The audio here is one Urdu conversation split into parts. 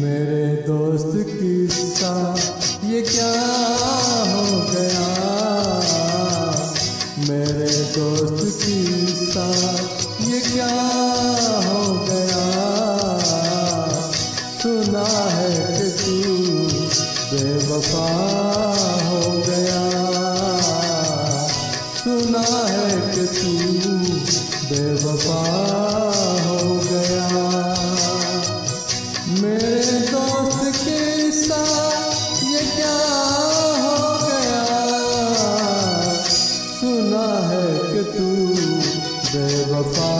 میرے دوست کی ساتھ یہ کیا ہو گیا؟ میرے دوست کی ساتھ یہ کیا ہو گیا؟ سنا ہے کہ تو بے وفا ہو گیا۔ سنا ہے کہ تو بے وفا بے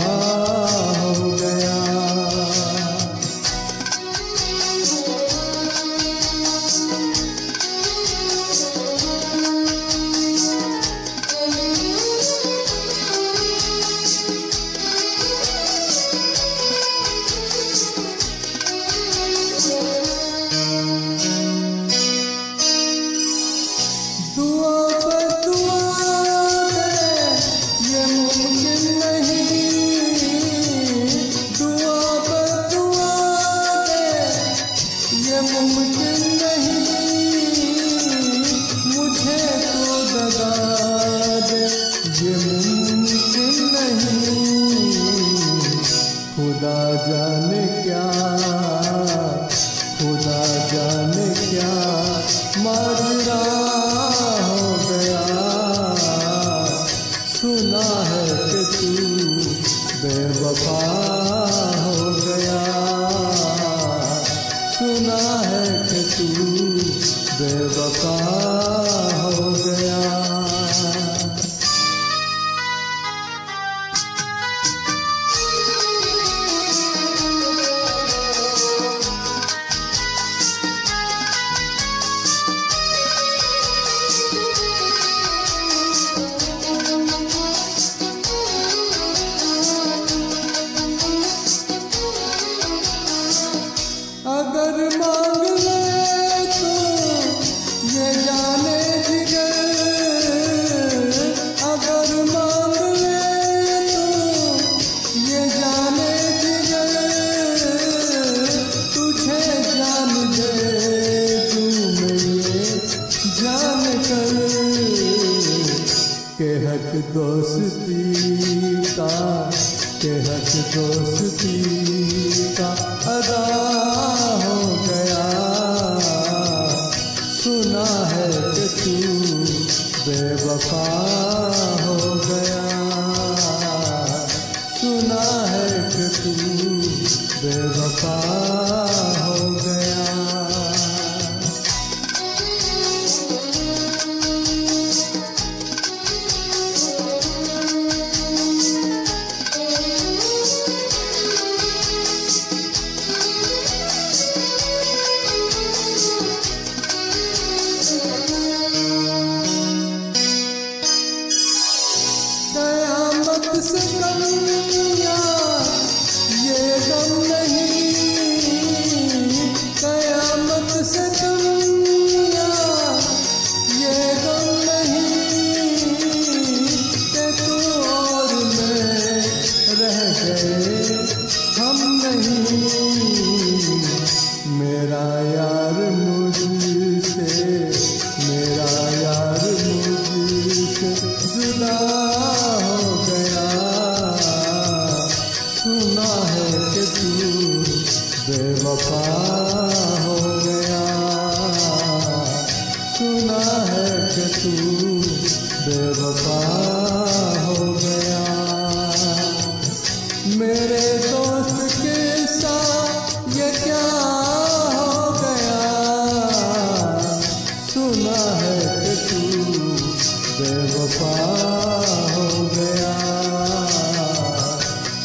خدا جانے کیا؟ خدا جانے کیا؟ ماجرا ہو گیا۔ سنا ہے کہ تو بے وفا ہو گیا۔ سنا ہے کہ تو بے وفا ہو گیا۔ تجھے جان دے تو میں جان کر کہ حق دوستی کا، کہ حق دوستی کا ادا ہو گیا۔ سنا ہے کہ تو بے وفا ہو گیا۔ سنا قیامت سے کم یہ غم نہیں۔ قیامت سے کم یہ غم نہیں۔ کہ تو اور میں رہ گئے، ہم نہیں۔ میرا یار مجھ وفا ہو گیا۔ سنا ہے کہ تو بے وفا ہو گیا۔ میرے دوست کے ساتھ یہ کیا ہو گیا۔ سنا ہے کہ تو بے وفا ہو گیا۔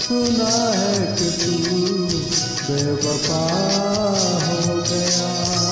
سنا ہے کہ تو بے وفا ہو گیا۔